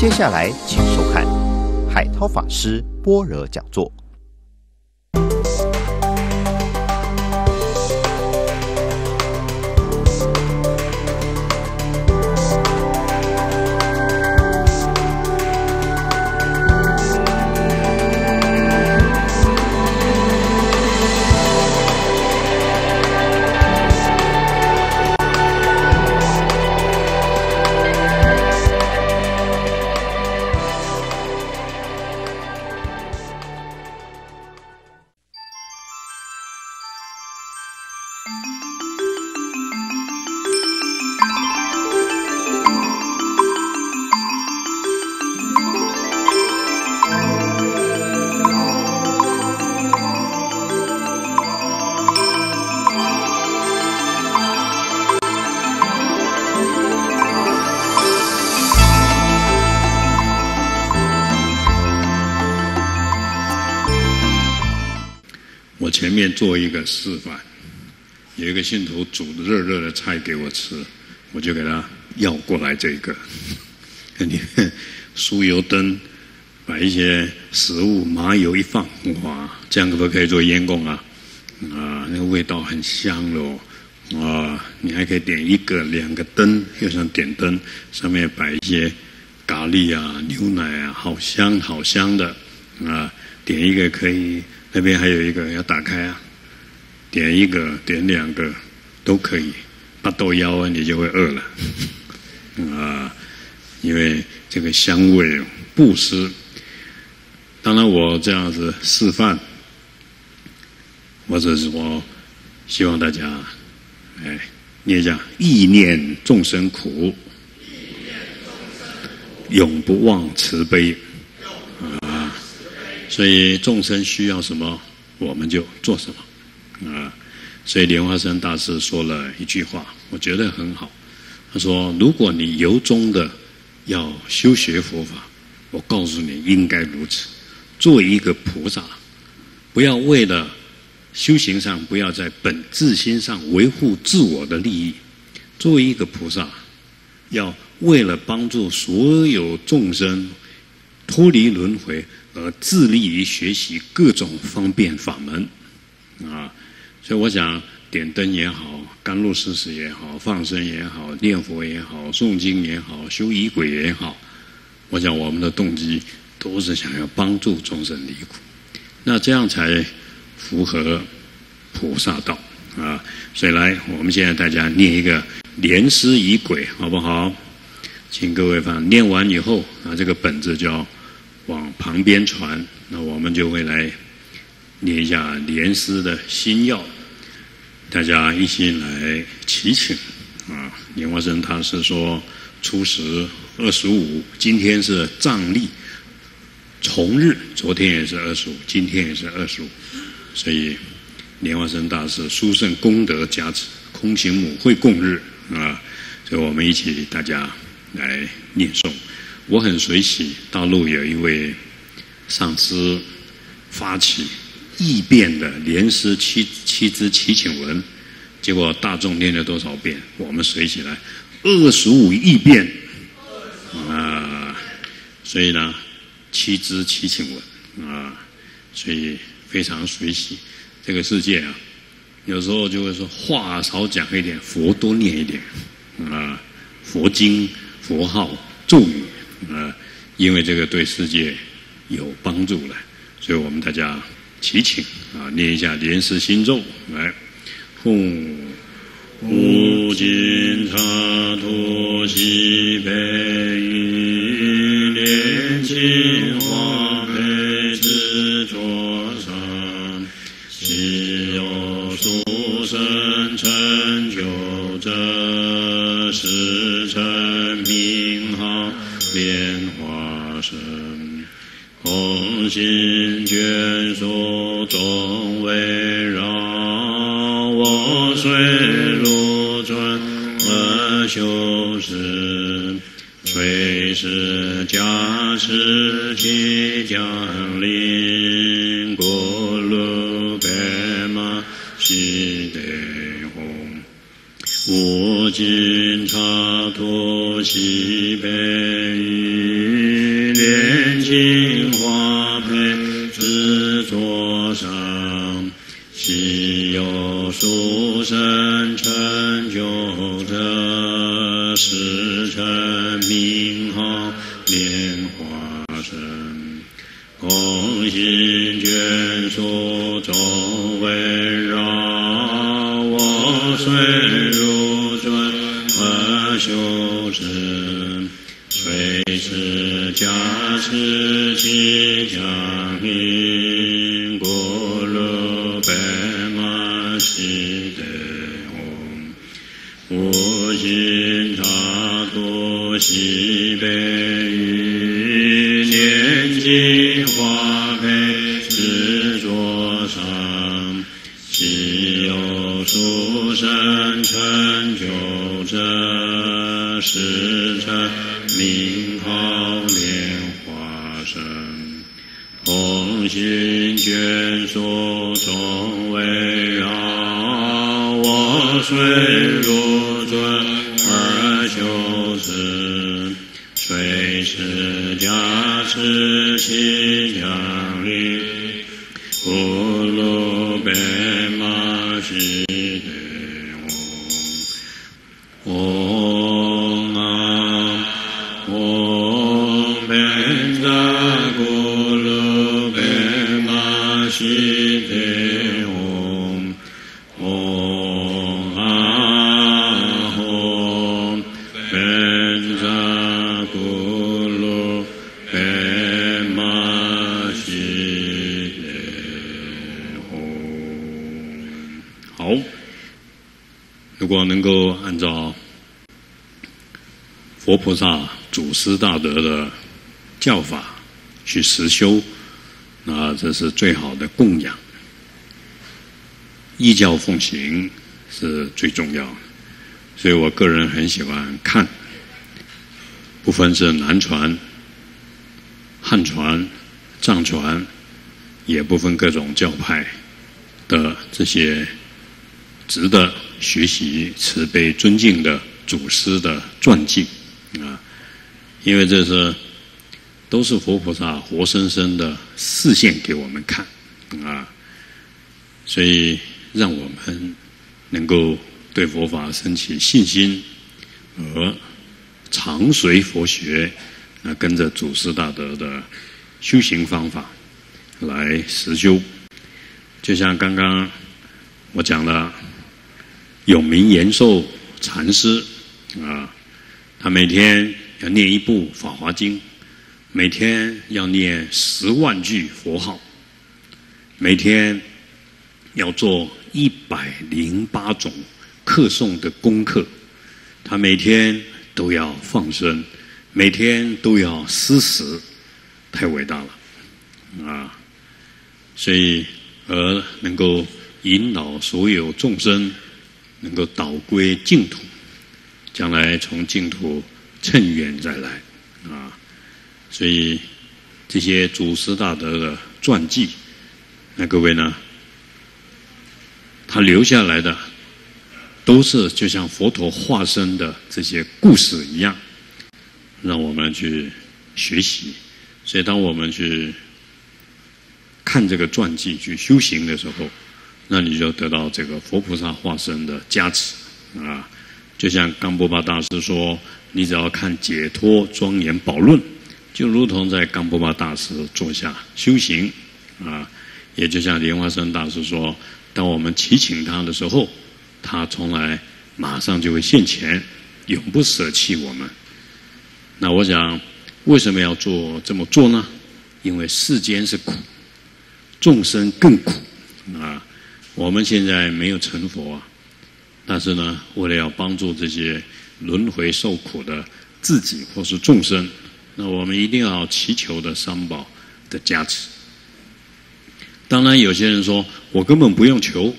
接下来，请收看海涛法师般若讲座。示范，有一个信徒煮热热的菜给我吃，我就给他要过来这个，你看酥油灯，把一些食物麻油一放，哇，这样可不可以做烟供啊？啊，那个味道很香喽，啊，你还可以点一个、两个灯，又像点灯，上面摆一些咖喱啊、牛奶啊，好香好香的，啊，点一个可以。那边还有一个要打开啊，点一个点两个都可以，八豆腰啊你就会饿了 啊，因为这个香味不施。当然我这样子示范，或者是我希望大家哎念一下意念众生苦，永不忘慈悲。啊所以众生需要什么，我们就做什么，啊！所以莲花生大师说了一句话，我觉得很好。他说：“如果你由衷的要修学佛法，我告诉你应该如此。做一个菩萨，不要为了修行上，不要在本自心上维护自我的利益。作为一个菩萨，要为了帮助所有众生脱离轮回。”而致力于学习各种方便法门，啊，所以我想点灯也好，甘露施食也好，放生也好，念佛也好，诵经也好，修仪轨也好，我想我们的动机都是想要帮助众生离苦，那这样才符合菩萨道啊。所以来，我们现在大家念一个莲师仪轨，好不好？请各位放，念完以后啊，这个本子就要。往旁边传，那我们就会来念一下莲师的心药，大家一起来祈请啊！莲花生他是说初十二十五，今天是藏历重日，昨天也是二十五，今天也是二十五，所以莲花生大师殊胜功德加持，空行母会供日啊！所以我们一起大家来念诵。我很随喜，大陆有一位上师发起异变的莲师七七支七请文，结果大众念了多少遍？我们随起来二十五亿遍啊！所以呢，七支七请文啊，所以非常随喜。这个世界啊，有时候就会说话少讲一点，佛多念一点啊，佛经、佛号、咒语。啊，因为这个对世界有帮助了，所以我们大家齐请啊，念一下莲师心咒来，吽，无尽刹陀西北莲金花配智桌上，希有殊胜成就者，世成名号。莲花生，红心属众围绕，我虽如尊而修持，随时加持即将临，咕噜贝玛西得吽。无尽刹陀西北。时称名号莲花生，共行眷属众围绕，我虽如尊而修持。随时加持其降临，西北师大德的教法去实修，那这是最好的供养。依教奉行是最重要的，所以我个人很喜欢看，不分是南传、汉传、藏传，也不分各种教派的这些值得学习、慈悲、尊敬的祖师的传记啊，因为这是都是佛菩萨活生生的示现给我们看啊，所以让我们能够对佛法升起信心，而常随佛学，那跟着祖师大德的修行方法来实修，就像刚刚我讲了。永明延寿禅师啊，他每天要念一部《法华经》，每天要念十万句佛号，每天要做一百零八种课诵的功课，他每天都要放生，每天都要施食，太伟大了啊！所以而能够引导所有众生。能够导归净土，将来从净土趁远再来啊！所以这些祖师大德的传记，那各位呢，他留下来的都是就像佛陀化身的这些故事一样，让我们去学习。所以，当我们去看这个传记、去修行的时候，那你就得到这个佛菩萨化身的加持啊！就像冈波巴大师说：“你只要看《解脱庄严宝论》，就如同在冈波巴大师座下修行啊！”也就像莲花生大师说：“当我们祈请他的时候，他从来马上就会现前，永不舍弃我们。”那我想，为什么要做这么做呢？因为世间是苦，众生更苦啊！我们现在没有成佛啊，但是呢，为了要帮助这些轮回受苦的自己或是众生，那我们一定要祈求的三宝的加持。当然，有些人说我根本不用求，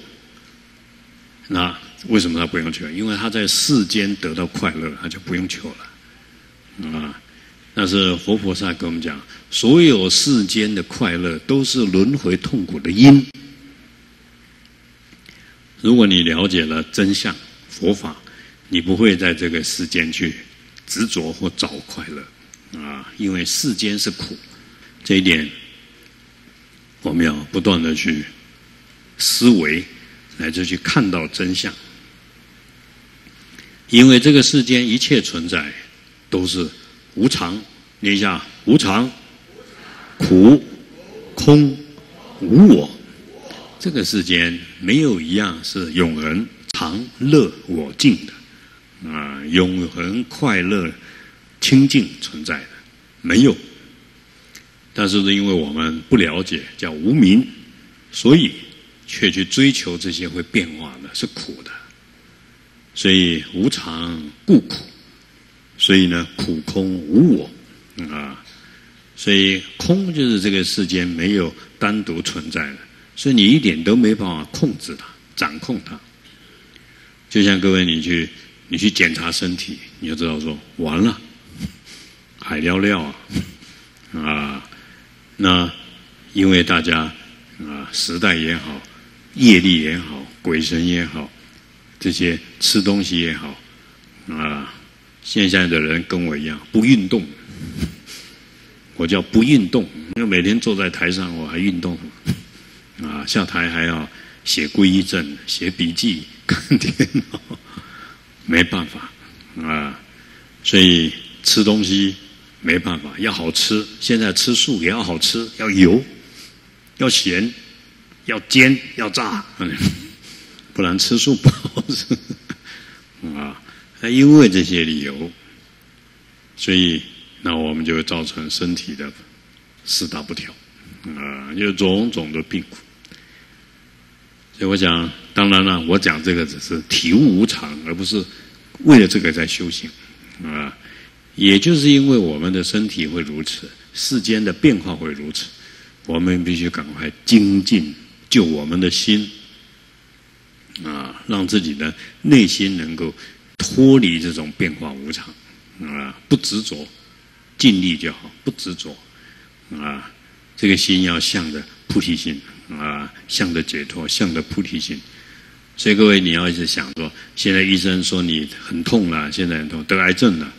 那为什么他不用求？因为他在世间得到快乐，他就不用求了啊。但是佛菩萨跟我们讲，所有世间的快乐都是轮回痛苦的因。如果你了解了真相佛法，你不会在这个世间去执着或找快乐啊！因为世间是苦，这一点，我们要不断的去思维，乃至去看到真相。因为这个世间一切存在都是无常，念一下无常、苦、空、无我。这个世间没有一样是永恒、常乐、我净的啊，永恒、快乐、清净存在的没有。但是是因为我们不了解，叫无明，所以却去追求这些会变化的，是苦的。所以无常故苦，所以呢苦空无我啊，所以空就是这个世间没有单独存在的，所以你一点都没办法控制它、掌控它。就像各位你去你去检查身体，你就知道说完了，海尿尿啊啊。那因为大家啊，时代也好，业力也好，鬼神也好，这些吃东西也好啊，现在的人跟我一样不运动，我叫不运动，因为每天坐在台上我还运动啊，下台还要写归依证、写笔记、看电脑，没办法啊，所以吃东西。没办法，要好吃。现在吃素也要好吃，要油，要咸，要煎，要炸，不然吃素不好吃。啊，那因为这些理由，所以那我们就会造成身体的四大不调，啊，有种种的病苦。所以我想，当然了，我讲这个只是体悟无常，而不是为了这个在修行，啊。也就是因为我们的身体会如此，世间的变化会如此，我们必须赶快精进，救我们的心，啊，让自己的内心能够脱离这种变化无常，啊，不执着，尽力就好，不执着，啊，这个心要向着菩提心，啊，向着解脱，向着菩提心。所以各位，你要一直想说，现在医生说你很痛了，现在很痛，得癌症了。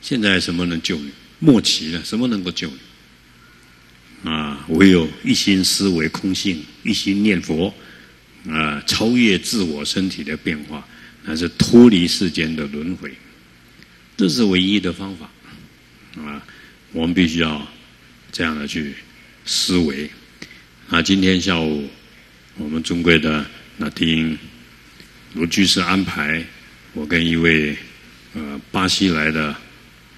现在什么能救你？末期了，什么能够救你？啊，唯有一心思维空性，一心念佛，啊，超越自我身体的变化，那是脱离世间的轮回，这是唯一的方法。啊，我们必须要这样的去思维。啊，今天下午我们尊贵的那听卢居士安排，我跟一位呃巴西来的。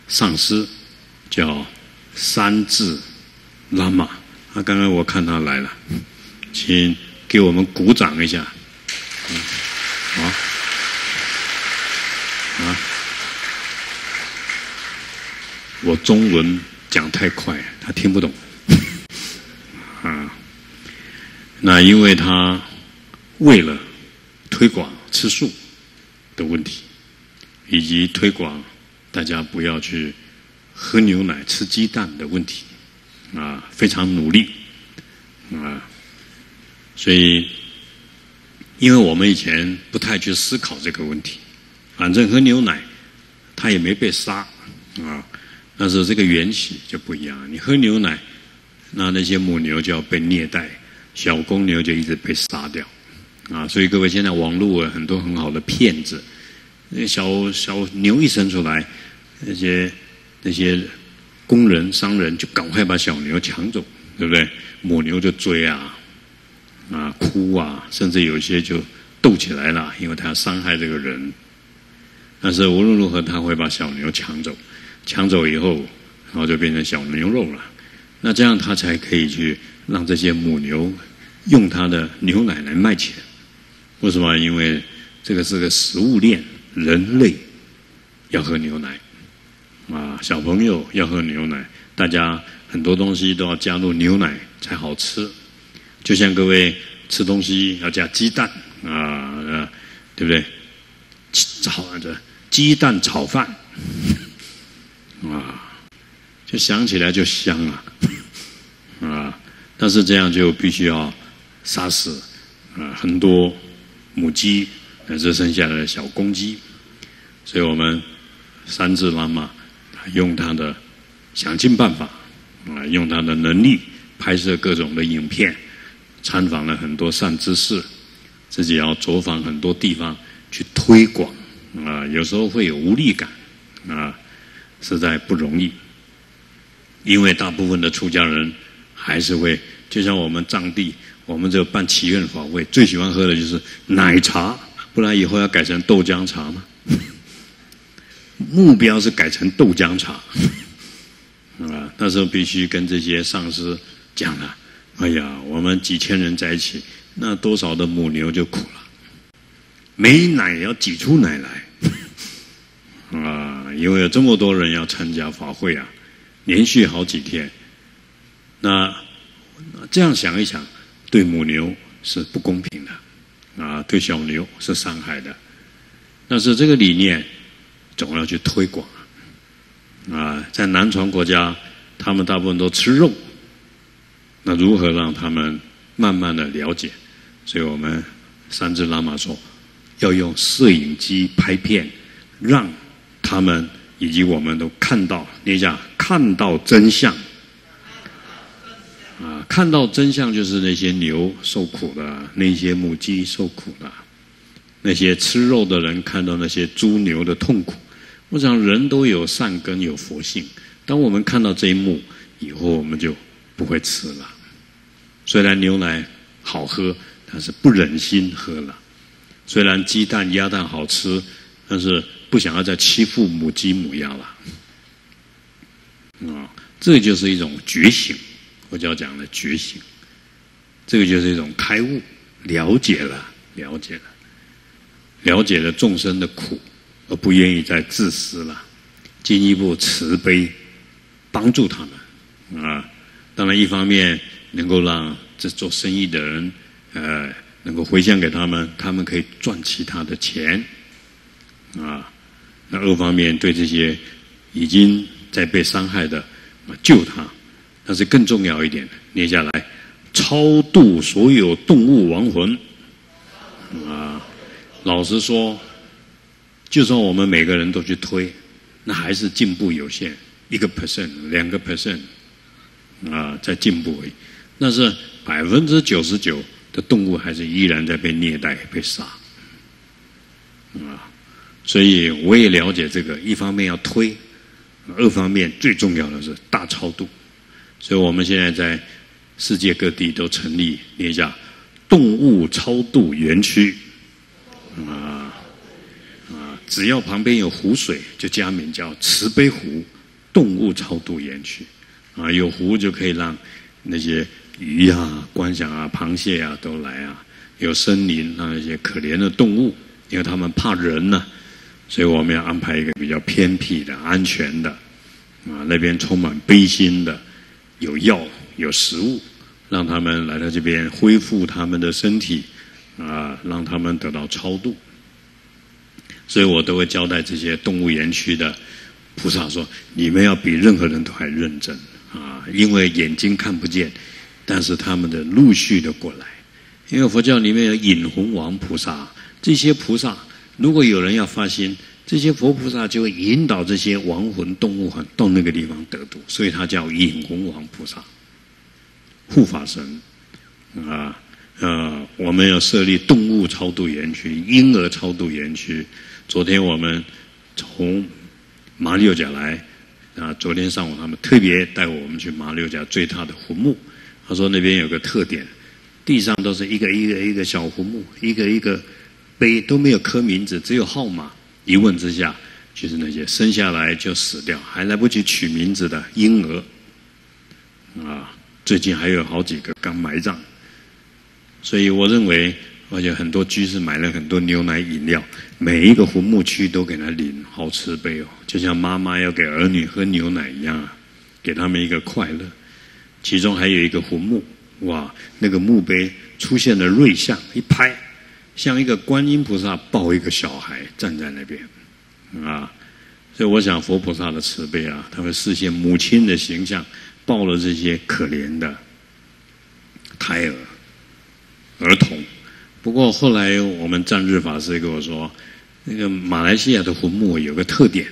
上师叫三智拉玛，啊，刚刚我看他来了，请给我们鼓掌一下，好，啊，我中文讲太快，他听不懂，啊，那因为他为了推广吃素的问题，以及推广。大家不要去喝牛奶、吃鸡蛋的问题，啊，非常努力，啊，所以，因为我们以前不太去思考这个问题，反正喝牛奶，它也没被杀，啊，但是这个缘起就不一样。你喝牛奶，那那些母牛就要被虐待，小公牛就一直被杀掉，啊，所以各位现在网络很多很好的骗子。那小小牛一生出来，那些那些工人商人就赶快把小牛抢走，对不对？母牛就追啊，啊哭啊，甚至有些就斗起来了，因为他要伤害这个人。但是无论如何，他会把小牛抢走，抢走以后，然后就变成小牛肉了。那这样他才可以去让这些母牛用它的牛奶来卖钱。为什么？因为这个是个食物链。人类要喝牛奶啊，小朋友要喝牛奶，大家很多东西都要加入牛奶才好吃。就像各位吃东西要加鸡蛋啊，对不对？炒的鸡蛋炒饭啊，就想起来就香啊啊！但是这样就必须要杀死啊很多母鸡。只剩下来的小公鸡，所以我们三智妈妈用他的想尽办法啊，用他的能力拍摄各种的影片，参访了很多善知识，自己要走访很多地方去推广啊，有时候会有无力感啊，实在不容易。因为大部分的出家人还是会，就像我们藏地，我们这办祈愿法会，最喜欢喝的就是奶茶，不然以后要改成豆浆茶吗？目标是改成豆浆茶，啊，那时候必须跟这些上司讲了，哎呀，我们几千人在一起，那多少的母牛就苦了，没奶要挤出奶来，啊，因为有这么多人要参加法会啊。连续好几天，那这样想一想，对母牛是不公平的，啊，对小牛是伤害的。但是这个理念总要去推广，啊，在南传国家，他们大部分都吃肉，那如何让他们慢慢的了解？所以我们三智喇嘛说，要用摄影机拍片，让他们。以及我们都看到，念一下，看到真相。啊，看到真相就是那些牛受苦的，那些母鸡受苦的，那些吃肉的人看到那些猪牛的痛苦。我想人都有善根有佛性，当我们看到这一幕以后，我们就不会吃了。虽然牛奶好喝，但是不忍心喝了；虽然鸡蛋鸭蛋好吃，但是。不想要再欺负母鸡母鸭了，啊，这就是一种觉醒，佛教讲的觉醒，这个就是一种开悟，了解了，了解了，了解了众生的苦，而不愿意再自私了，进一步慈悲，帮助他们，啊，当然一方面能够让这做生意的人，呃，能够回向给他们，他们可以赚其他的钱，啊。那二方面对这些已经在被伤害的啊救他，但是更重要一点，念下来，超度所有动物亡魂。啊，老实说，就算我们每个人都去推，那还是进步有限，一个 percent、两个 percent，啊，在进步而已。但是百分之九十九的动物还是依然在被虐待、被杀，啊。所以我也了解这个，一方面要推，二方面最重要的是大超度。所以我们现在在世界各地都成立念一下动物超度园区，啊啊，只要旁边有湖水，就加名叫慈悲湖动物超度园区。啊，有湖就可以让那些鱼啊、观想啊、螃蟹啊都来啊。有森林，让那些可怜的动物，因为他们怕人呢。所以我们要安排一个比较偏僻的、安全的，啊，那边充满悲心的，有药有食物，让他们来到这边恢复他们的身体，啊，让他们得到超度。所以我都会交代这些动物园区的菩萨说：你们要比任何人都还认真啊，因为眼睛看不见，但是他们的陆续的过来，因为佛教里面有引魂王菩萨，这些菩萨。如果有人要发心，这些佛菩萨就会引导这些亡魂动物到那个地方得度，所以他叫引魂王菩萨、护法神啊。呃，我们要设立动物超度园区、婴儿超度园区。昨天我们从马六甲来啊，昨天上午他们特别带我们去马六甲最大的坟墓。他说那边有个特点，地上都是一个一个一个小坟墓，一个一个。碑都没有刻名字，只有号码。一问之下，就是那些生下来就死掉，还来不及取名字的婴儿。啊，最近还有好几个刚埋葬。所以我认为，而且很多居士买了很多牛奶饮料，每一个坟墓区都给他领，好慈悲哦，就像妈妈要给儿女喝牛奶一样啊，给他们一个快乐。其中还有一个坟墓，哇，那个墓碑出现了瑞相，一拍。像一个观音菩萨抱一个小孩站在那边，啊，所以我想佛菩萨的慈悲啊，他会视现母亲的形象，抱了这些可怜的胎儿、儿童。不过后来我们藏日法师跟我说，那个马来西亚的坟墓有个特点，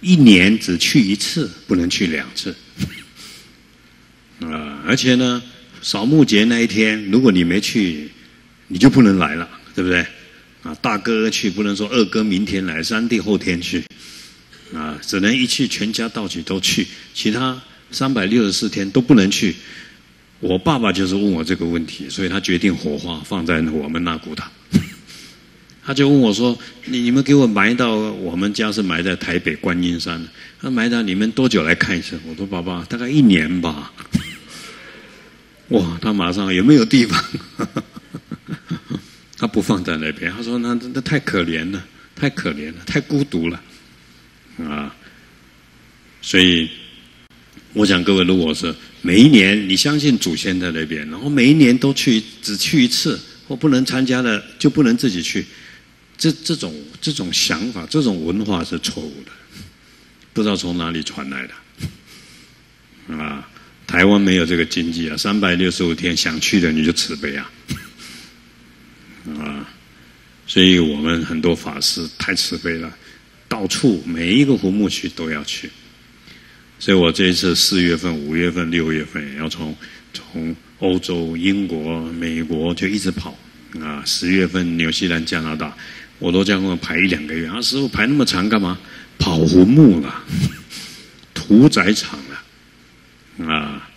一年只去一次，不能去两次。啊而且呢，扫墓节那一天，如果你没去，你就不能来了，对不对？啊，大哥去不能说二哥明天来，三弟后天去，啊，只能一去全家到齐都去，其他三百六十四天都不能去。我爸爸就是问我这个问题，所以他决定火化放在我们那古塔。他就问我说：“你你们给我埋到我们家是埋在台北观音山，那埋到你们多久来看一次？”我说：“爸爸，大概一年吧。”哇，他马上有没有地方？他不放在那边，他说：“那那太可怜了，太可怜了，太孤独了。”啊，所以我想各位，如果是每一年你相信祖先在那边，然后每一年都去只去一次或不能参加的，就不能自己去。这这种这种想法，这种文化是错误的，不知道从哪里传来的。啊，台湾没有这个经济啊，三百六十五天想去的你就慈悲啊，啊，所以我们很多法师太慈悲了，到处每一个湖墓区都要去。所以我这一次四月份、五月份、六月份要从从欧洲、英国、美国就一直跑啊，十月份纽西兰、加拿大。我都叫他们排一两个月，啊，师傅排那么长干嘛？跑坟墓了，屠宰场了，啊！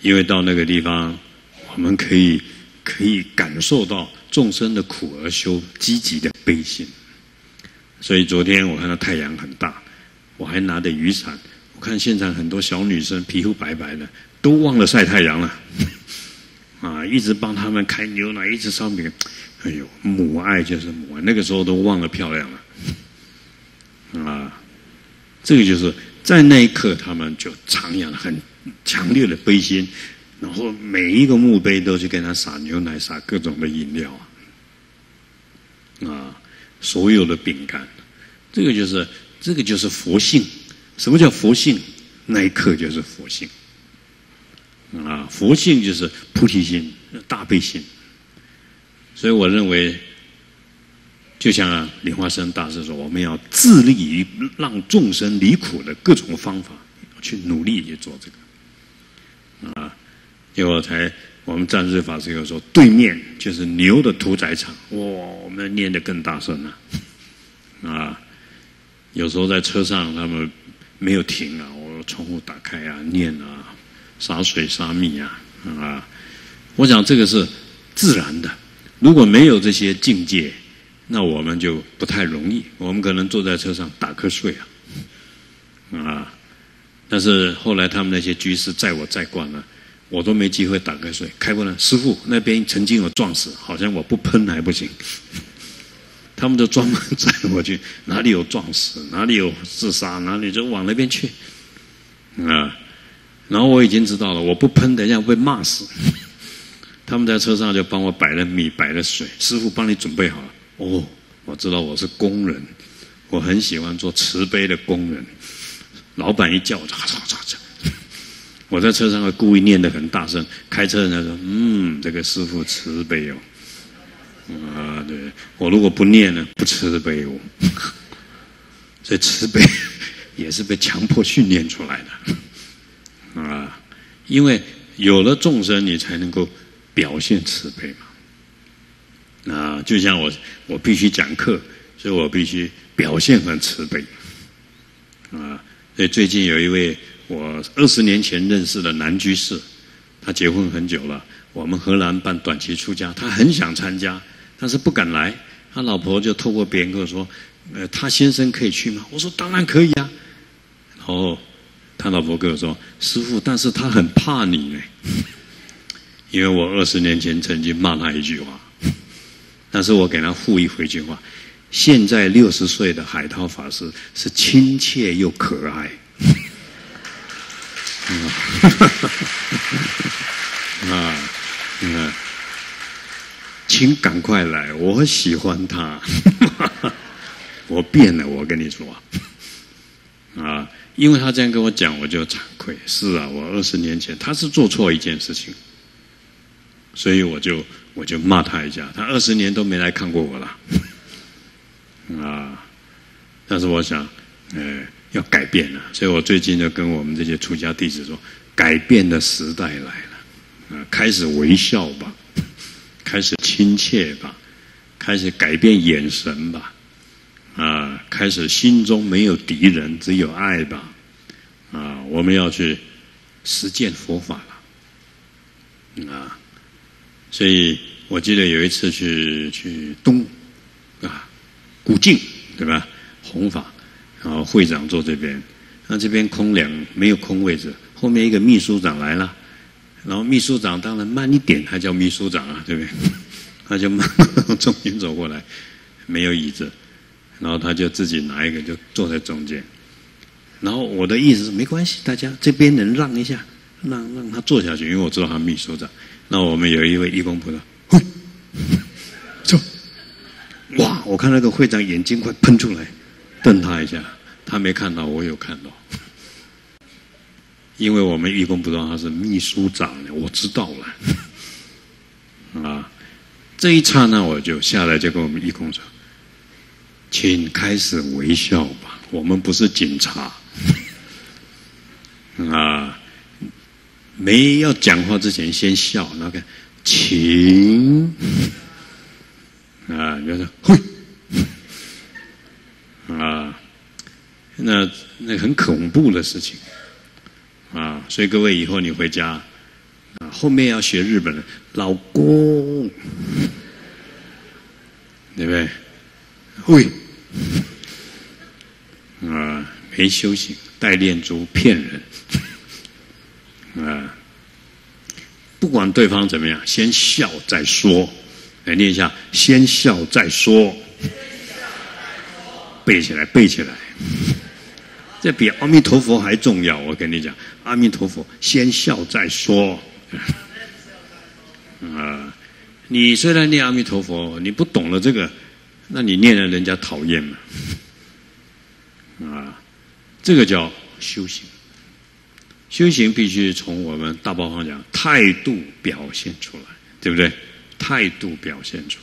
因为到那个地方，我们可以可以感受到众生的苦而修积极的悲心。所以昨天我看到太阳很大，我还拿着雨伞。我看现场很多小女生皮肤白白的，都忘了晒太阳了，啊！一直帮他们开牛奶，一直烧饼。哎呦，母爱就是母爱，那个时候都忘了漂亮了，啊，这个就是在那一刻，他们就徜徉了很强烈的悲心，然后每一个墓碑都去给他撒牛奶，撒各种的饮料啊，啊，所有的饼干，这个就是这个就是佛性。什么叫佛性？那一刻就是佛性，啊，佛性就是菩提心、大悲心。所以我认为，就像莲花生大师说，我们要致力于让众生离苦的各种方法，去努力去做这个。啊，结果才我们战日法师又说，对面就是牛的屠宰场，哇，我们念得更大声了。啊，有时候在车上他们没有停啊，我窗户打开啊，念啊，洒水洒米啊，啊，我想这个是自然的。如果没有这些境界，那我们就不太容易。我们可能坐在车上打瞌睡啊，啊！但是后来他们那些居士载我载惯了，我都没机会打瞌睡。开过来，师傅那边曾经有撞死，好像我不喷还不行。他们都专门载我去，哪里有撞死，哪里有自杀，哪里就往那边去，啊！然后我已经知道了，我不喷，等一下被骂死。他们在车上就帮我摆了米，摆了水，师傅帮你准备好了。哦，我知道我是工人，我很喜欢做慈悲的工人。老板一叫，我嚓嚓嚓嚓。我在车上会故意念得很大声，开车人家说：“嗯，这个师傅慈悲哦。”啊，对我如果不念呢，不慈悲哦。所以慈悲也是被强迫训练出来的啊，因为有了众生，你才能够。表现慈悲嘛，啊，就像我，我必须讲课，所以我必须表现很慈悲，啊，所以最近有一位我二十年前认识的男居士，他结婚很久了，我们荷兰办短期出家，他很想参加，但是不敢来，他老婆就透过别人跟我说，呃，他先生可以去吗？我说当然可以啊，然后他老婆跟我说，师傅，但是他很怕你呢。因为我二十年前曾经骂他一句话，但是我给他复一回句话：现在六十岁的海涛法师是亲切又可爱。哈哈啊，嗯，请赶快来，我喜欢他。我变了，我跟你说啊，因为他这样跟我讲，我就惭愧。是啊，我二十年前他是做错一件事情。所以我就我就骂他一下，他二十年都没来看过我了，啊！但是我想，呃，要改变了，所以我最近就跟我们这些出家弟子说，改变的时代来了，啊，开始微笑吧，开始亲切吧，开始改变眼神吧，啊，开始心中没有敌人，只有爱吧，啊，我们要去实践佛法了，啊，所以我记得有一次去去东啊古晋对吧，弘法，然后会长坐这边，那这边空两没有空位置，后面一个秘书长来了。然后秘书长当然慢一点，他叫秘书长啊，对不对？他就慢中间走过来，没有椅子，然后他就自己拿一个就坐在中间。然后我的意思是没关系，大家这边能让一下，让让他坐下去，因为我知道他秘书长。那我们有一位义工菩萨，嘿，坐。哇！我看那个会长眼睛快喷出来，瞪他一下，他没看到，我有看到。因为我们义工不知道他是秘书长我知道了，啊，这一刹那我就下来就跟我们义工说，请开始微笑吧，我们不是警察，啊，没要讲话之前先笑，那个请，啊，就说会，啊，那那很恐怖的事情。啊，所以各位以后你回家，啊，后面要学日本人，老公，对不对？会，啊，没修行，带念珠骗人，啊，不管对方怎么样，先笑再说，来念一下，先笑再说，背起来，背起来。这比阿弥陀佛还重要，我跟你讲，阿弥陀佛先笑再说。啊，你虽然念阿弥陀佛，你不懂了这个，那你念了人家讨厌嘛？啊，这个叫修行。修行必须从我们大报方讲态度表现出来，对不对？态度表现出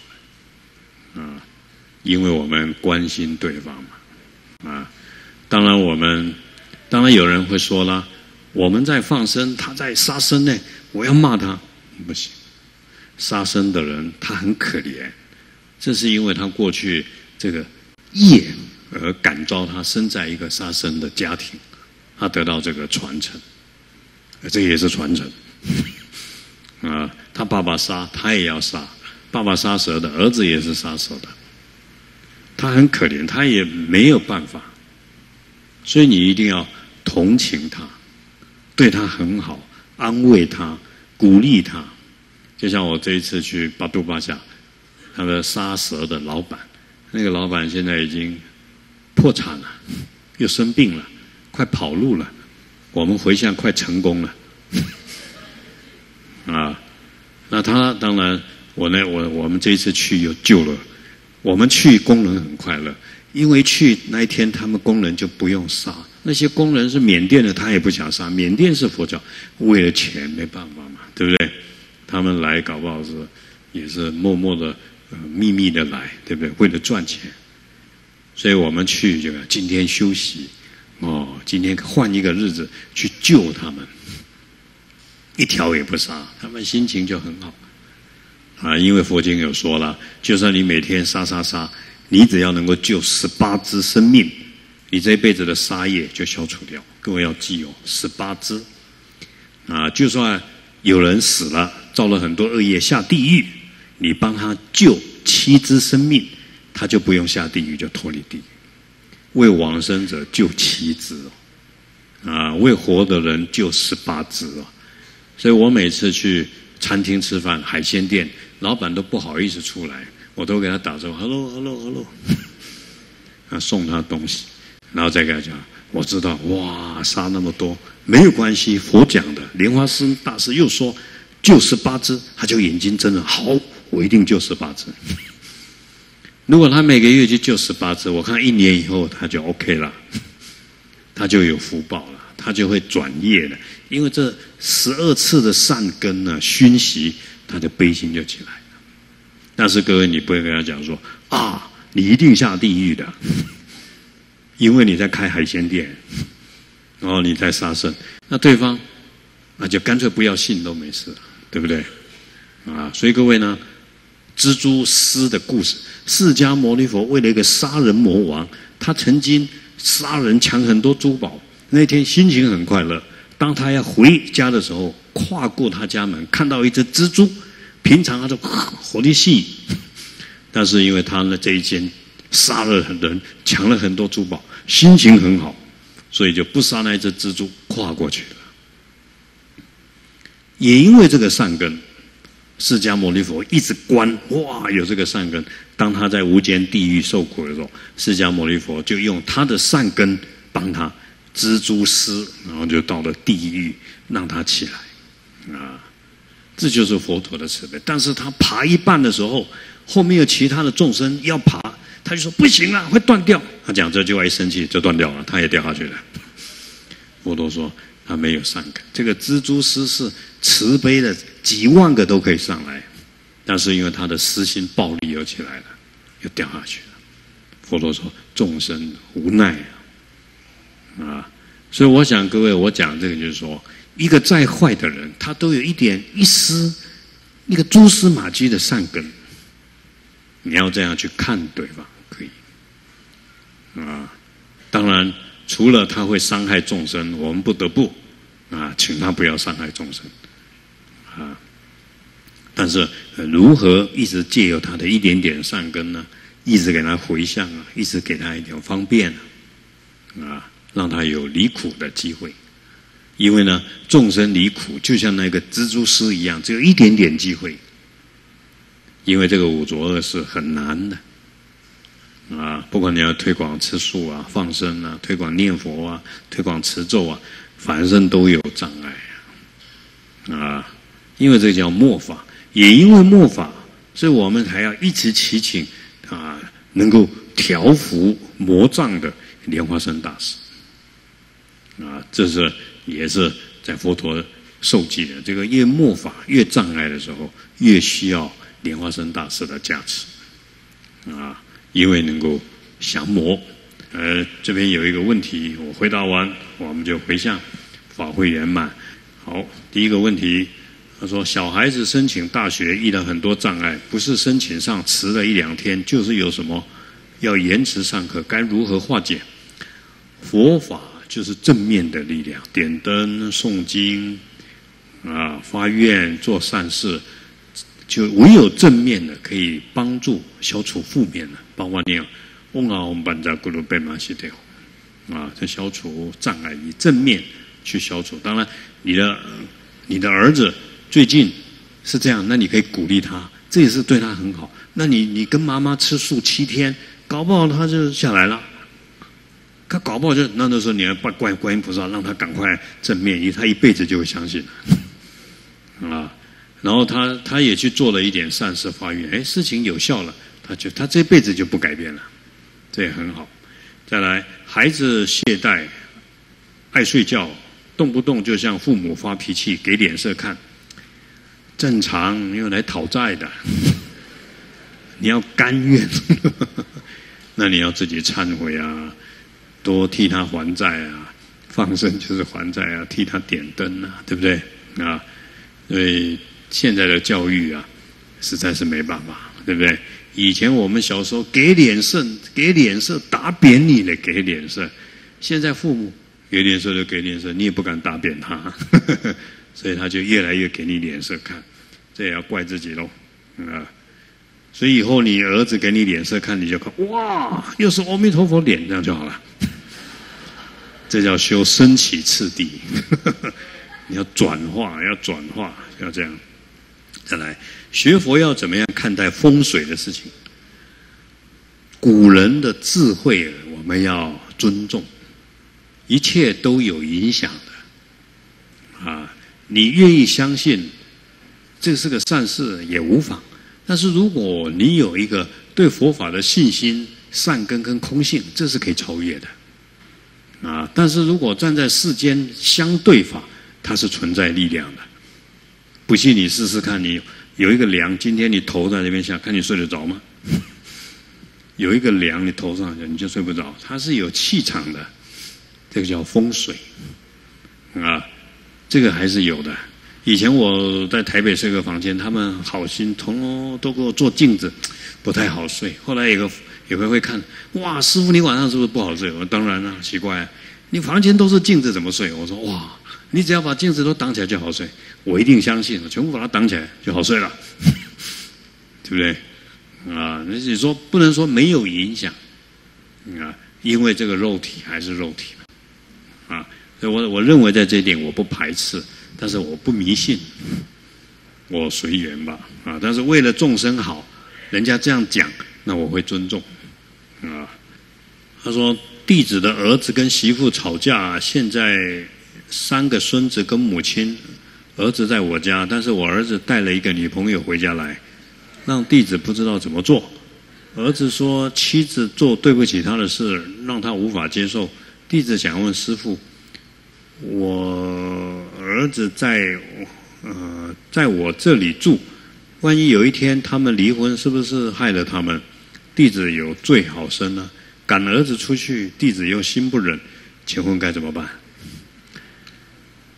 来，啊，因为我们关心对方嘛，啊。当然，我们当然有人会说了，我们在放生，他在杀生呢，我要骂他不行。杀生的人他很可怜，这是因为他过去这个业而感召他生在一个杀生的家庭，他得到这个传承，这也是传承。啊，他爸爸杀，他也要杀，爸爸杀蛇的儿子也是杀蛇的，他很可怜，他也没有办法。所以你一定要同情他，对他很好，安慰他，鼓励他。就像我这一次去巴杜巴下，他的杀蛇的老板，那个老板现在已经破产了，又生病了，快跑路了。我们回向快成功了，啊，那他当然，我呢，我我们这一次去又救了，我们去工人很快乐。因为去那一天，他们工人就不用杀。那些工人是缅甸的，他也不想杀。缅甸是佛教，为了钱没办法嘛，对不对？他们来搞不好是也是默默的、秘密的来，对不对？为了赚钱。所以我们去就今天休息，哦，今天换一个日子去救他们，一条也不杀，他们心情就很好。啊，因为佛经有说了，就算你每天杀杀杀。你只要能够救十八只生命，你这一辈子的杀业就消除掉。各位要记哦，十八只啊，就算有人死了，造了很多恶业下地狱，你帮他救七只生命，他就不用下地狱，就脱离地狱。为往生者救七只哦，啊，为活的人救十八只哦。所以我每次去餐厅吃饭，海鲜店老板都不好意思出来。我都给他打招呼，hello，hello，hello，啊，送他东西，然后再跟他讲，我知道，哇，杀那么多没有关系，佛讲的，莲花师大师又说救十八只，他就眼睛睁了，好，我一定救十八只。如果他每个月就救十八只，我看一年以后他就 OK 了，他就有福报了，他就会转业了，因为这十二次的善根呢熏习，他的悲心就起来。但是各位，你不会跟他讲说啊，你一定下地狱的，因为你在开海鲜店，然后你在杀生，那对方那就干脆不要信都没事，对不对？啊，所以各位呢，蜘蛛丝的故事，释迦牟尼佛为了一个杀人魔王，他曾经杀人抢很多珠宝，那天心情很快乐。当他要回家的时候，跨过他家门，看到一只蜘蛛，平常他都 活力细，但是因为他呢这一间杀了人，抢了很多珠宝，心情很好，所以就不杀那只蜘蛛，跨过去了。也因为这个善根，释迦牟尼佛一直观，哇，有这个善根。当他在无间地狱受苦的时候，释迦牟尼佛就用他的善根帮他蜘蛛丝，然后就到了地狱，让他起来。啊，这就是佛陀的慈悲。但是他爬一半的时候，后面有其他的众生要爬，他就说不行了，会断掉。他讲这句话一生气就断掉了，他也掉下去了。佛陀说。他没有善根，这个蜘蛛丝是慈悲的，几万个都可以上来，但是因为他的私心暴力又起来了，又掉下去了。佛陀说：“众生无奈啊，啊！”所以我想各位，我讲这个就是说，一个再坏的人，他都有一点一丝一个蛛丝马迹的善根，你要这样去看对方，可以啊。当然。除了他会伤害众生，我们不得不啊，请他不要伤害众生啊。但是如何一直借由他的一点点善根呢，一直给他回向啊，一直给他一点方便啊，让他有离苦的机会。因为呢，众生离苦就像那个蜘蛛丝一样，只有一点点机会。因为这个五浊恶是很难的。啊，不管你要推广吃素啊、放生啊、推广念佛啊、推广持咒啊，反正都有障碍啊。因为这叫末法，也因为末法，所以我们还要一直祈请啊，能够调伏魔障的莲花生大师啊。这是也是在佛陀受记的，这个越末法越障碍的时候，越需要莲花生大师的加持啊。因为能够降魔，呃，这边有一个问题，我回答完，我们就回向，法会圆满。好，第一个问题，他说小孩子申请大学遇到很多障碍，不是申请上迟了一两天，就是有什么要延迟上课，该如何化解？佛法就是正面的力量，点灯、诵经，啊，发愿做善事。就唯有正面的可以帮助消除负面的，包括你，嗡啊嗡班扎咕噜贝玛西德，啊，这消除障碍以正面去消除。当然，你的你的儿子最近是这样，那你可以鼓励他，这也是对他很好。那你你跟妈妈吃素七天，搞不好他就下来了。他搞不好就那那时候你要拜观观音菩萨，让他赶快正面，因为他一辈子就会相信 啊。然后他他也去做了一点善事发愿，哎，事情有效了，他就他这辈子就不改变了，这也很好。再来，孩子懈怠，爱睡觉，动不动就向父母发脾气，给脸色看，正常，因为来讨债的，你要甘愿，那你要自己忏悔啊，多替他还债啊，放生就是还债啊，替他点灯啊，对不对啊？所以。现在的教育啊，实在是没办法，对不对？以前我们小时候给脸色，给脸色打扁你的，给脸色。现在父母给脸色就给脸色，你也不敢打扁他，所以他就越来越给你脸色看。这也要怪自己喽，啊！所以以后你儿子给你脸色看，你就看哇，又是阿弥陀佛脸，这样就好了。这叫修升起次第，你要转化，要转化，要这样。再来学佛要怎么样看待风水的事情？古人的智慧我们要尊重，一切都有影响的。啊，你愿意相信这是个善事也无妨。但是如果你有一个对佛法的信心、善根跟空性，这是可以超越的。啊，但是如果站在世间相对法，它是存在力量的。不信你试试看，你有一个梁，今天你头在那边下，看你睡得着吗？有一个梁，你头上，你就睡不着，它是有气场的，这个叫风水啊，这个还是有的。以前我在台北睡个房间，他们好心通都给我做镜子，不太好睡。后来有个有个会看，哇，师傅你晚上是不是不好睡？我说当然了，奇怪，你房间都是镜子怎么睡？我说哇，你只要把镜子都挡起来就好睡。我一定相信，全部把它挡起来就好睡了，对不对？啊，那你说不能说没有影响啊？因为这个肉体还是肉体嘛啊。所以我我认为在这一点我不排斥，但是我不迷信，我随缘吧啊。但是为了众生好，人家这样讲，那我会尊重啊。他说弟子的儿子跟媳妇吵架，现在三个孙子跟母亲，儿子在我家，但是我儿子带了一个女朋友回家来。让弟子不知道怎么做，儿子说妻子做对不起他的事，让他无法接受。弟子想问师父：我儿子在呃在我这里住，万一有一天他们离婚，是不是害了他们？弟子有罪好生呢。赶儿子出去，弟子又心不忍，请问该怎么办？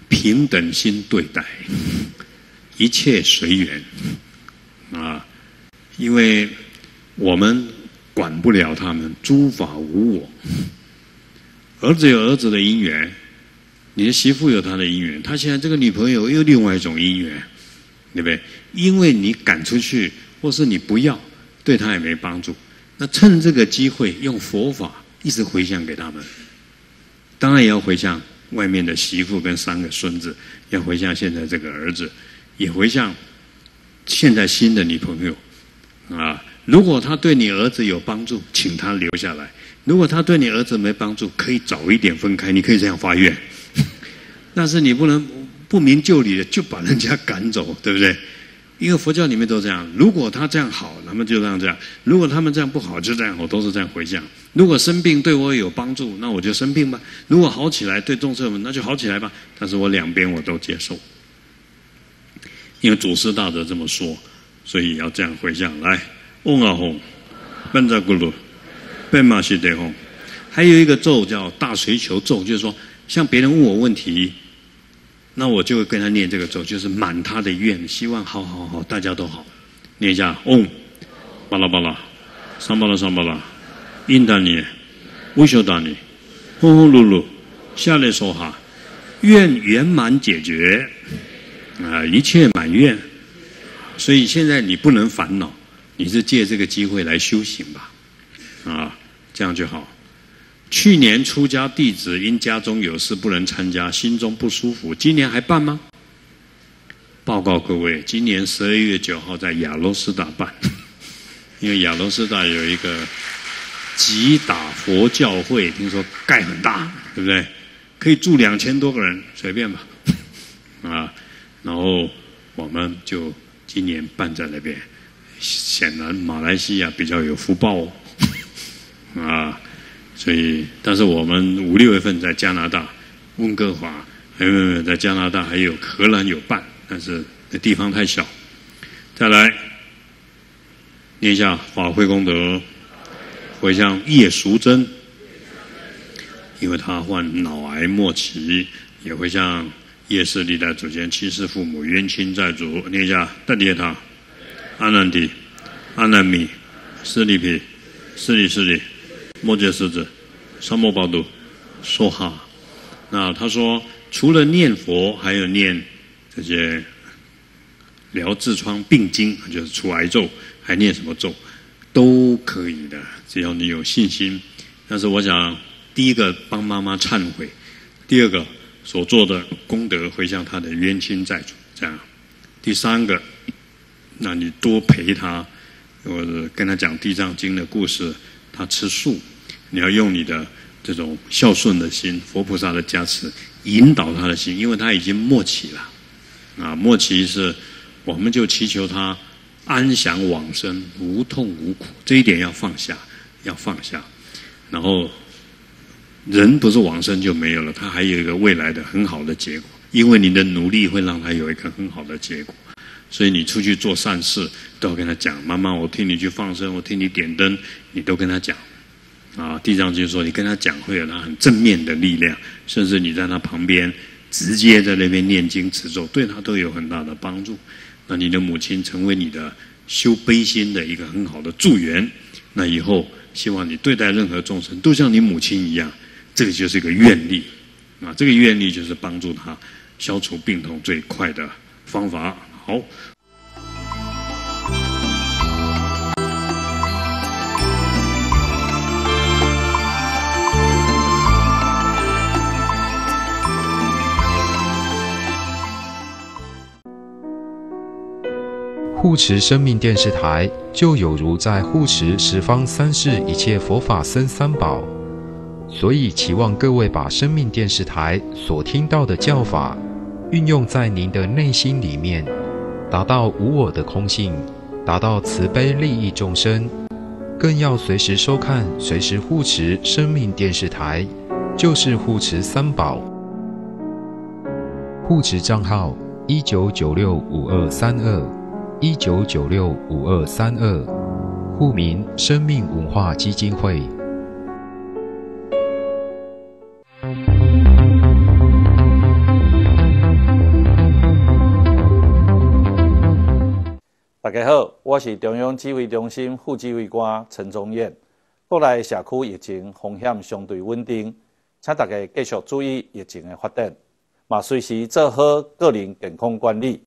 平等心对待，一切随缘啊。因为我们管不了他们，诸法无我。儿子有儿子的因缘，你的媳妇有她的因缘，他现在这个女朋友又另外一种因缘，对不对？因为你赶出去，或是你不要，对他也没帮助。那趁这个机会，用佛法一直回向给他们。当然也要回向外面的媳妇跟三个孙子，要回向现在这个儿子，也回向现在新的女朋友。啊，如果他对你儿子有帮助，请他留下来；如果他对你儿子没帮助，可以早一点分开。你可以这样发愿，但是你不能不明就里的就把人家赶走，对不对？因为佛教里面都这样。如果他这样好，那么就这样这样；如果他们这样不好，就这样。我都是这样回向。如果生病对我有帮助，那我就生病吧；如果好起来对众生们，那就好起来吧。但是我两边我都接受，因为祖师大德这么说。所以要这样回向来，嗡啊吽，班扎咕噜，贝玛西德吽。还有一个咒叫大随求咒，就是说，像别人问我问题，那我就会跟他念这个咒，就是满他的愿，希望好好好，大家都好。念一下，嗡，巴拉巴拉，桑巴拉桑巴拉，印达尼，维修达尼，轰轰噜噜，下列说哈，愿圆满解决，啊，一切满愿。所以现在你不能烦恼，你是借这个机会来修行吧，啊，这样就好。去年出家弟子因家中有事不能参加，心中不舒服。今年还办吗？报告各位，今年十二月九号在亚罗斯达办，因为亚罗斯达有一个吉打佛教会，听说盖很大，对不对？可以住两千多个人，随便吧，啊，然后我们就。今年办在那边，显然马来西亚比较有福报哦，啊，所以但是我们五六月份在加拿大温哥华，还有在加拿大还有荷兰有办，但是那地方太小。再来念一下法会功德，回向叶淑珍，因为他患脑癌末期，也会向。夜市历代祖先、七世父母、冤亲债主，念一下：大爹他、阿难迪、阿难米、斯利皮、斯利斯利、摩羯狮子、三摩巴度、说哈。那他说，除了念佛，还有念这些疗痔疮病经，就是除癌咒，还念什么咒，都可以的，只要你有信心。但是我想，第一个帮妈妈忏悔，第二个。所做的功德回向他的冤亲债主，这样。第三个，那你多陪他，或者跟他讲《地藏经》的故事。他吃素，你要用你的这种孝顺的心，佛菩萨的加持，引导他的心，因为他已经末期了。啊，末期是，我们就祈求他安详往生，无痛无苦。这一点要放下，要放下，然后。人不是往生就没有了，他还有一个未来的很好的结果，因为你的努力会让他有一个很好的结果，所以你出去做善事都要跟他讲：妈妈，我替你去放生，我替你点灯，你都跟他讲。啊，地藏经说你跟他讲会有他很正面的力量，甚至你在他旁边直接在那边念经持咒，对他都有很大的帮助。那你的母亲成为你的修悲心的一个很好的助缘，那以后希望你对待任何众生都像你母亲一样，这个就是一个愿力啊，这个愿力就是帮助他消除病痛最快的方法。好。护持生命电视台，就有如在护持十方三世一切佛法僧三宝，所以期望各位把生命电视台所听到的教法，运用在您的内心里面，达到无我的空性，达到慈悲利益众生，更要随时收看，随时护持生命电视台，就是护持三宝。护持账号：一九九六五二三二。一九九六五二三二，户名生命文化基金会。大家好，我是中央指挥中心副指挥官陈宗彦。国内社区疫情风险相对稳定，请大家继续注意疫情的发展，嘛随时做好个人健康管理。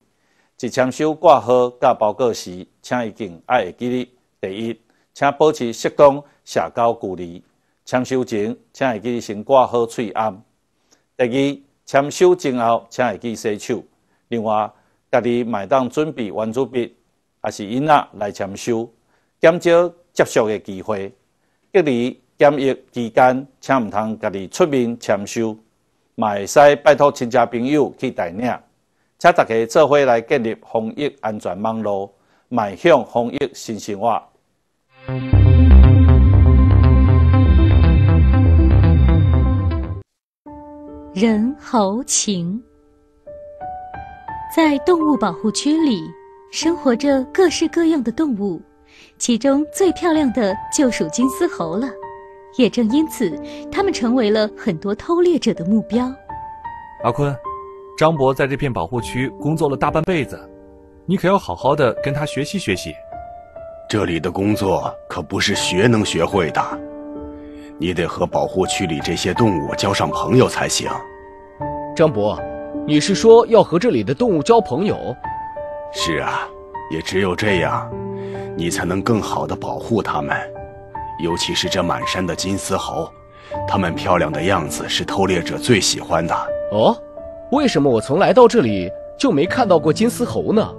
一签收挂号甲包裹时，请一定爱会记哩。第一，请保持适当社交距离；签收前，请会记先挂好喙暗。第二，签收前后，请会记洗手。另外，家己买当准备圆珠笔，也是囡仔来签收，减少接触的机会。隔离检疫期间，请毋通家己出面签收，嘛会使拜托亲戚朋友去代领。请大家做伙来建立防疫安全网络，迈向防疫新生活。人猴情，在动物保护区里生活着各式各样的动物，其中最漂亮的就属金丝猴了。也正因此，它们成为了很多偷猎者的目标。阿坤。张博在这片保护区工作了大半辈子，你可要好好的跟他学习学习。这里的工作可不是学能学会的，你得和保护区里这些动物交上朋友才行。张博，你是说要和这里的动物交朋友？是啊，也只有这样，你才能更好的保护他们，尤其是这满山的金丝猴，它们漂亮的样子是偷猎者最喜欢的。哦。为什么我从来到这里就没看到过金丝猴呢？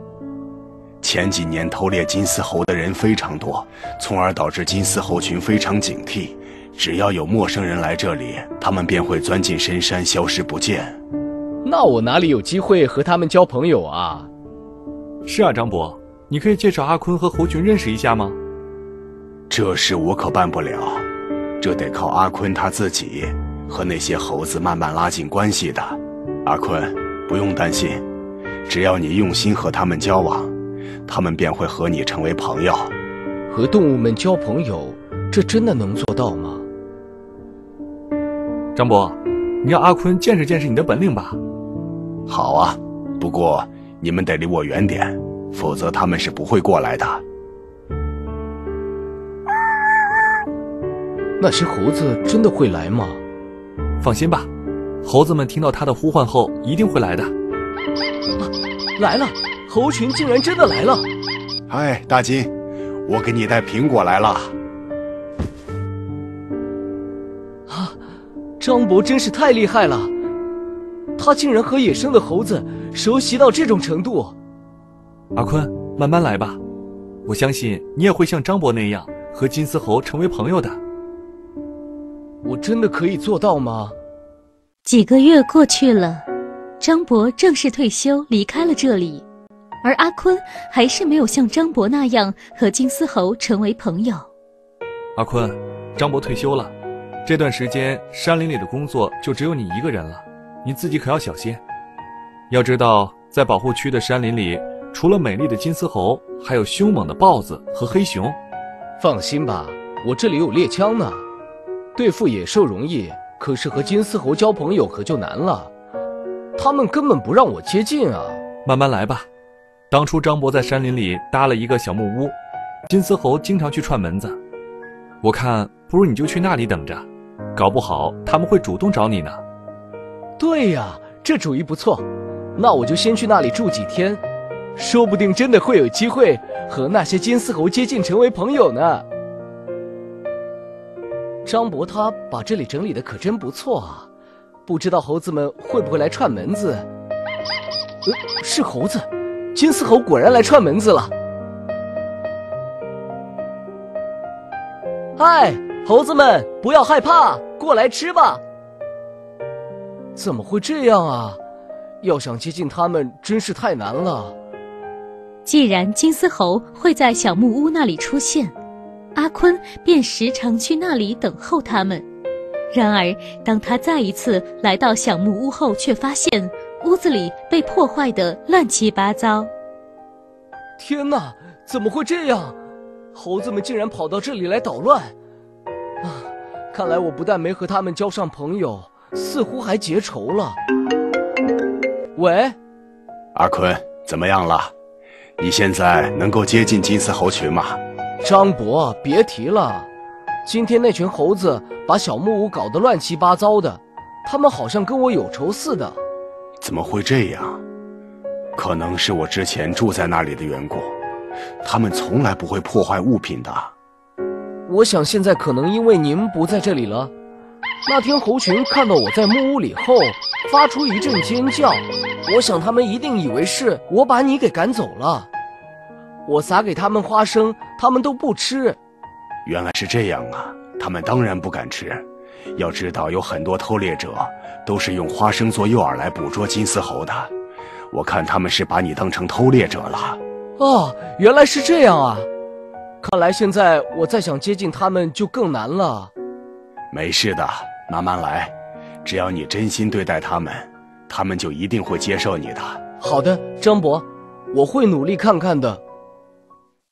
前几年偷猎金丝猴的人非常多，从而导致金丝猴群非常警惕。只要有陌生人来这里，他们便会钻进深山，消失不见。那我哪里有机会和他们交朋友啊？是啊，张博，你可以介绍阿坤和侯群认识一下吗？这事我可办不了，这得靠阿坤他自己和那些猴子慢慢拉近关系的。阿坤，不用担心，只要你用心和他们交往，他们便会和你成为朋友。和动物们交朋友，这真的能做到吗？张博，你让阿坤见识见识你的本领吧。好啊，不过你们得离我远点，否则他们是不会过来的。那些猴子真的会来吗？放心吧。猴子们听到他的呼唤后，一定会来的。来了，猴群竟然真的来了！嗨，大金，我给你带苹果来了。啊，张博真是太厉害了，他竟然和野生的猴子熟悉到这种程度。阿坤，慢慢来吧，我相信你也会像张博那样和金丝猴成为朋友的。我真的可以做到吗？几个月过去了，张博正式退休离开了这里，而阿坤还是没有像张博那样和金丝猴成为朋友。阿坤，张博退休了，这段时间山林里的工作就只有你一个人了，你自己可要小心。要知道，在保护区的山林里，除了美丽的金丝猴，还有凶猛的豹子和黑熊。放心吧，我这里有猎枪呢，对付野兽容易。可是和金丝猴交朋友可就难了，他们根本不让我接近啊！慢慢来吧。当初张博在山林里搭了一个小木屋，金丝猴经常去串门子。我看不如你就去那里等着，搞不好他们会主动找你呢。对呀，这主意不错。那我就先去那里住几天，说不定真的会有机会和那些金丝猴接近，成为朋友呢。张伯他把这里整理的可真不错啊，不知道猴子们会不会来串门子？呃，是猴子，金丝猴果然来串门子了。嗨，猴子们，不要害怕，过来吃吧。怎么会这样啊？要想接近他们，真是太难了。既然金丝猴会在小木屋那里出现。阿坤便时常去那里等候他们。然而，当他再一次来到小木屋后，却发现屋子里被破坏的乱七八糟。天哪，怎么会这样？猴子们竟然跑到这里来捣乱！啊，看来我不但没和他们交上朋友，似乎还结仇了。喂，阿坤，怎么样了？你现在能够接近金丝猴群吗？张博，别提了，今天那群猴子把小木屋搞得乱七八糟的，他们好像跟我有仇似的。怎么会这样？可能是我之前住在那里的缘故。他们从来不会破坏物品的。我想现在可能因为您不在这里了。那天猴群看到我在木屋里后，发出一阵尖叫，我想他们一定以为是我把你给赶走了。我撒给他们花生，他们都不吃。原来是这样啊！他们当然不敢吃。要知道，有很多偷猎者都是用花生做诱饵来捕捉金丝猴的。我看他们是把你当成偷猎者了。哦，原来是这样啊！看来现在我再想接近他们就更难了。没事的，慢慢来。只要你真心对待他们，他们就一定会接受你的。好的，张博，我会努力看看的。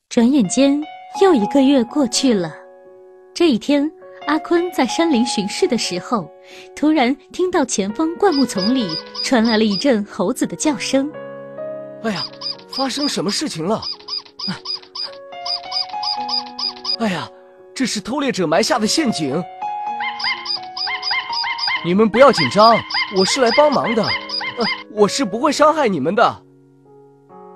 转眼间又一个月过去了。这一天，阿坤在山林巡视的时候，突然听到前方灌木丛里传来了一阵猴子的叫声。哎呀，发生什么事情了？哎呀，这是偷猎者埋下的陷阱！你们不要紧张，我是来帮忙的，呃，我是不会伤害你们的。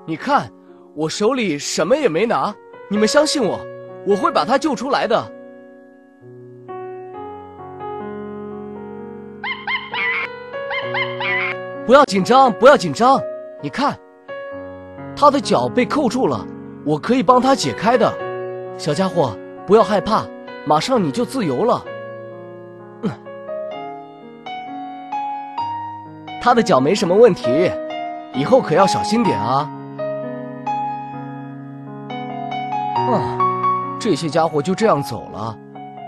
你看。我手里什么也没拿，你们相信我，我会把他救出来的。不要紧张，不要紧张，你看，他的脚被扣住了，我可以帮他解开的。小家伙，不要害怕，马上你就自由了。他的脚没什么问题，以后可要小心点啊。啊，这些家伙就这样走了。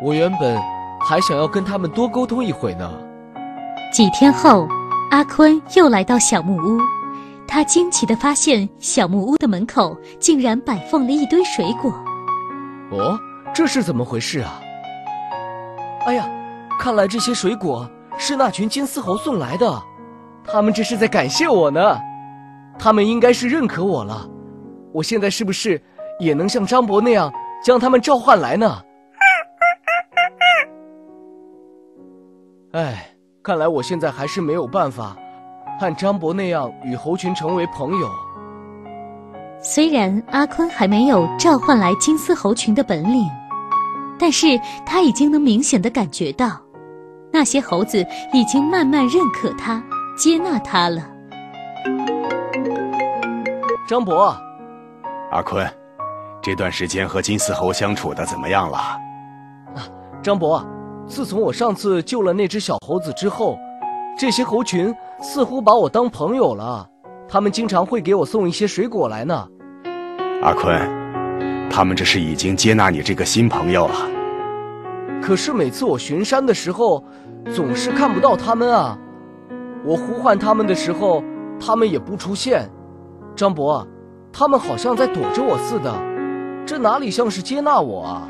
我原本还想要跟他们多沟通一会呢。几天后，阿坤又来到小木屋，他惊奇地发现小木屋的门口竟然摆放了一堆水果。哦，这是怎么回事啊？哎呀，看来这些水果是那群金丝猴送来的，他们这是在感谢我呢。他们应该是认可我了。我现在是不是？也能像张博那样将他们召唤来呢。哎，看来我现在还是没有办法，和张博那样与猴群成为朋友。虽然阿坤还没有召唤来金丝猴群的本领，但是他已经能明显的感觉到，那些猴子已经慢慢认可他、接纳他了。张博，阿坤。这段时间和金丝猴相处的怎么样了？啊，张博，自从我上次救了那只小猴子之后，这些猴群似乎把我当朋友了。他们经常会给我送一些水果来呢。阿坤，他们这是已经接纳你这个新朋友了。可是每次我巡山的时候，总是看不到他们啊。我呼唤他们的时候，他们也不出现。张伯，他们好像在躲着我似的。这哪里像是接纳我啊，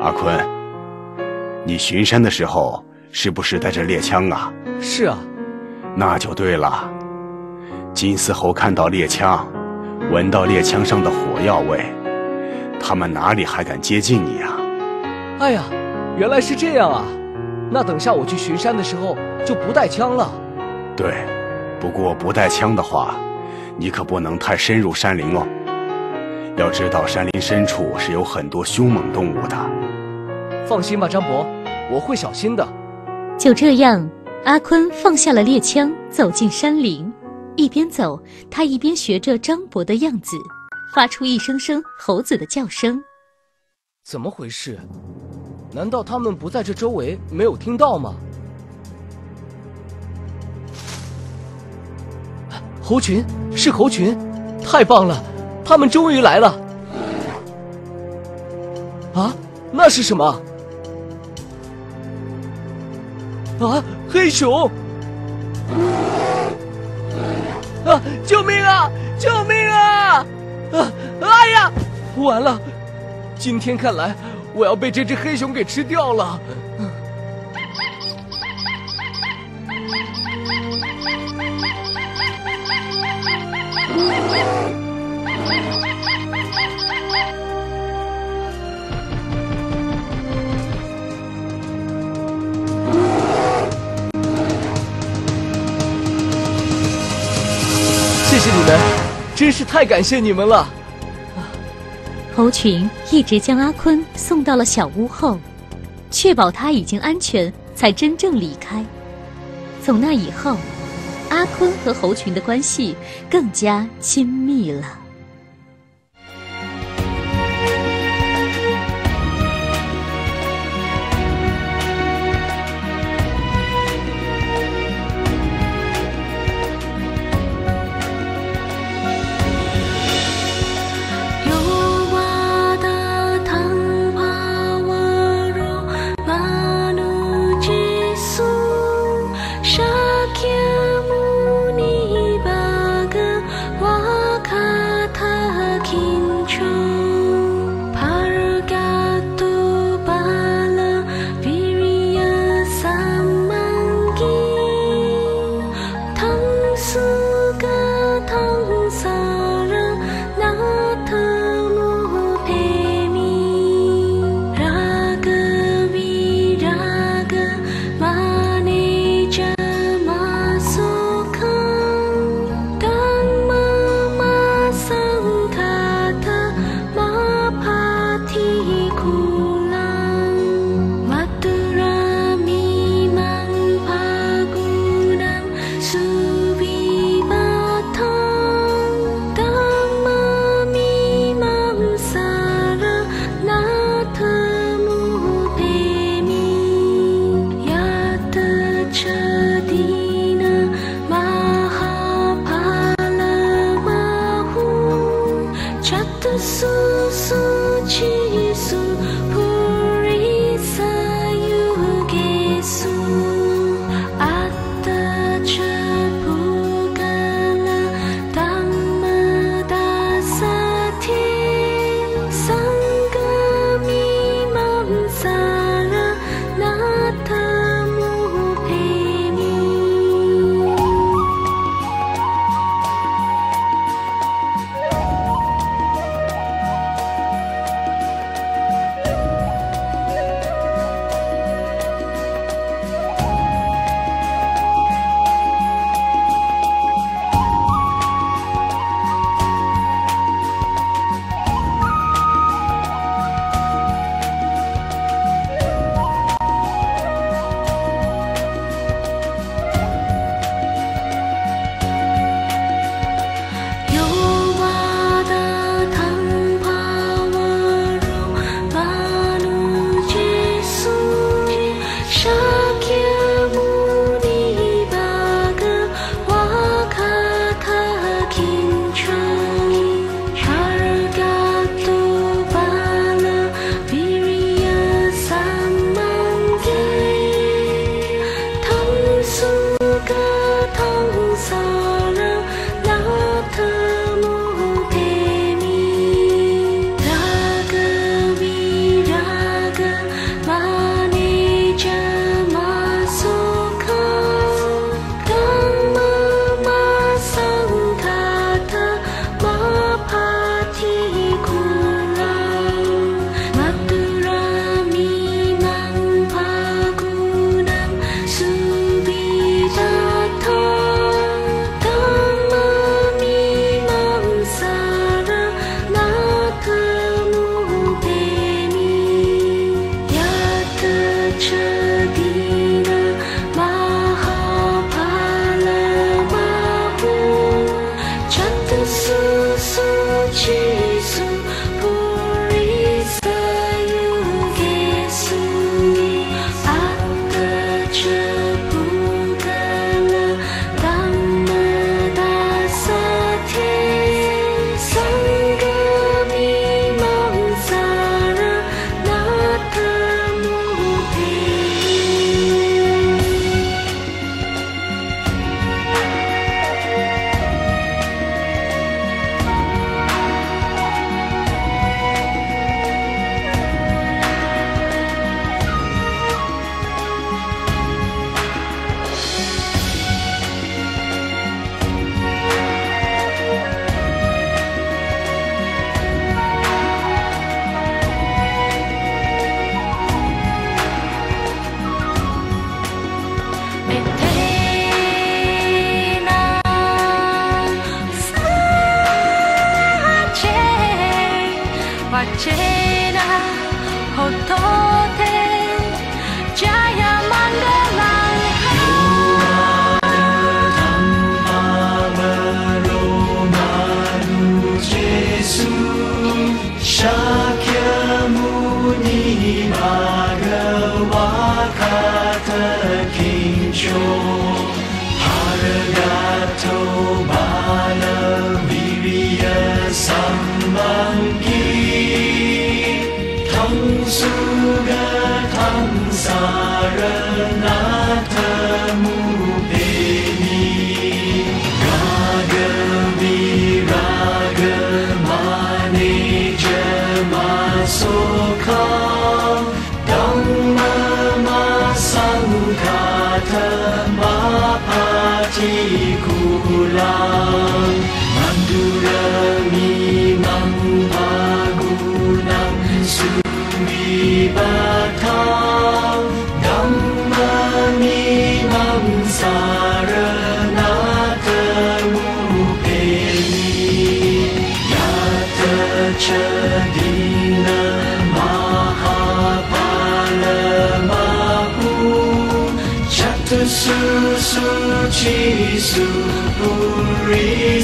阿坤，你巡山的时候是不是带着猎枪啊？是啊，那就对了。金丝猴看到猎枪，闻到猎枪上的火药味，他们哪里还敢接近你啊？哎呀，原来是这样啊！那等下我去巡山的时候就不带枪了。对，不过不带枪的话，你可不能太深入山林哦。要知道，山林深处是有很多凶猛动物的。放心吧，张博，我会小心的。就这样，阿坤放下了猎枪，走进山林。一边走，他一边学着张博的样子，发出一声声猴子的叫声。怎么回事？难道他们不在这周围，没有听到吗？猴群是猴群，太棒了！他们终于来了。啊，那是什么？啊，黑熊！啊，救命啊！救命啊！啊，哎呀，完了！今天看来，我要被这只黑熊给吃掉了。谢谢你们，真是太感谢你们了。猴群一直将阿坤送到了小屋后，确保他已经安全，才真正离开。从那以后，阿坤和猴群的关系更加亲密了。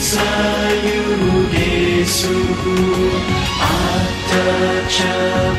Sayu Yesu Atacha